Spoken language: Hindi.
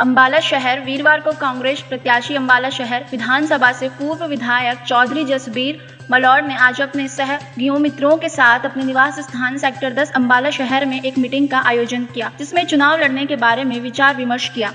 अंबाला शहर, वीरवार को कांग्रेस, प्रत्याशी अंबाला शहर, विधानसभा से पूर्व विधायक चौधरी जसबीर मलौर ने आज अपने सहयोगियों मित्रों के साथ अपने निवास स्थान सेक्टर 10 अंबाला शहर में एक मीटिंग का आयोजन किया, जिसमें चुनाव लड़ने के बारे में विचार विमर्श किया।